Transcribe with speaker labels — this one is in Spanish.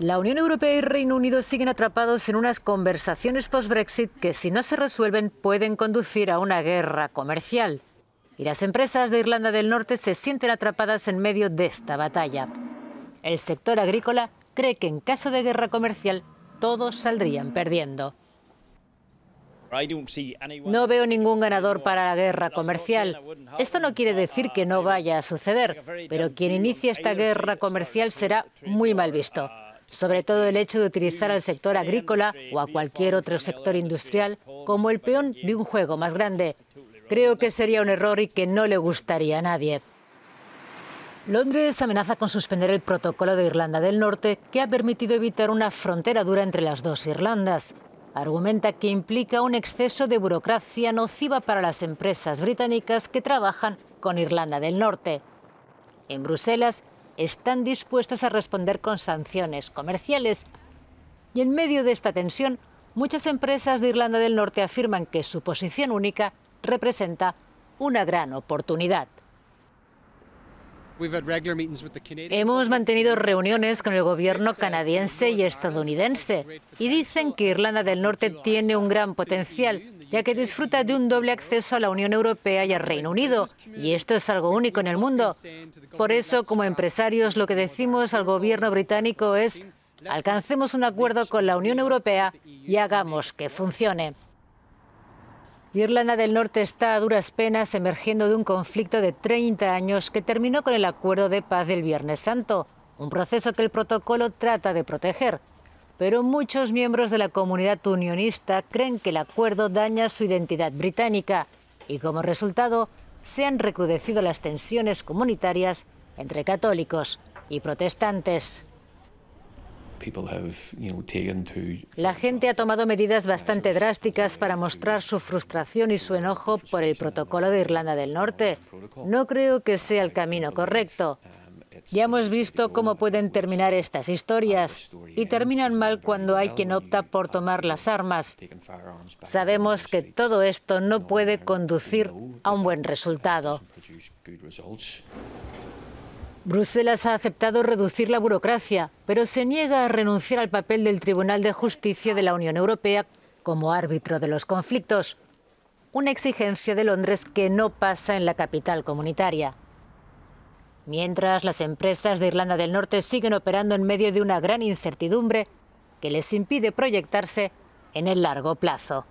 Speaker 1: La Unión Europea y Reino Unido siguen atrapados en unas conversaciones post-Brexit que, si no se resuelven, pueden conducir a una guerra comercial. Y las empresas de Irlanda del Norte se sienten atrapadas en medio de esta batalla. El sector agrícola cree que en caso de guerra comercial todos saldrían perdiendo. No veo ningún ganador para la guerra comercial. Esto no quiere decir que no vaya a suceder, pero quien inicie esta guerra comercial será muy mal visto. Sobre todo el hecho de utilizar al sector agrícola o a cualquier otro sector industrial como el peón de un juego más grande. Creo que sería un error y que no le gustaría a nadie. Londres amenaza con suspender el protocolo de Irlanda del Norte que ha permitido evitar una frontera dura entre las dos Irlandas argumenta que implica un exceso de burocracia nociva para las empresas británicas que trabajan con Irlanda del Norte. En Bruselas están dispuestos a responder con sanciones comerciales y en medio de esta tensión, muchas empresas de Irlanda del Norte afirman que su posición única representa una gran oportunidad. Hemos mantenido reuniones con el gobierno canadiense y estadounidense y dicen que Irlanda del Norte tiene un gran potencial, ya que disfruta de un doble acceso a la Unión Europea y al Reino Unido. Y esto es algo único en el mundo. Por eso, como empresarios, lo que decimos al gobierno británico es alcancemos un acuerdo con la Unión Europea y hagamos que funcione. Irlanda del Norte está a duras penas emergiendo de un conflicto de 30 años que terminó con el acuerdo de paz del Viernes Santo, un proceso que el protocolo trata de proteger. Pero muchos miembros de la comunidad unionista creen que el acuerdo daña su identidad británica y como resultado se han recrudecido las tensiones comunitarias entre católicos y protestantes. La gente ha tomado medidas bastante drásticas para mostrar su frustración y su enojo por el protocolo de Irlanda del Norte. No creo que sea el camino correcto. Ya hemos visto cómo pueden terminar estas historias y terminan mal cuando hay quien opta por tomar las armas. Sabemos que todo esto no puede conducir a un buen resultado. Bruselas ha aceptado reducir la burocracia, pero se niega a renunciar al papel del Tribunal de Justicia de la Unión Europea como árbitro de los conflictos, una exigencia de Londres que no pasa en la capital comunitaria. Mientras las empresas de Irlanda del Norte siguen operando en medio de una gran incertidumbre que les impide proyectarse en el largo plazo.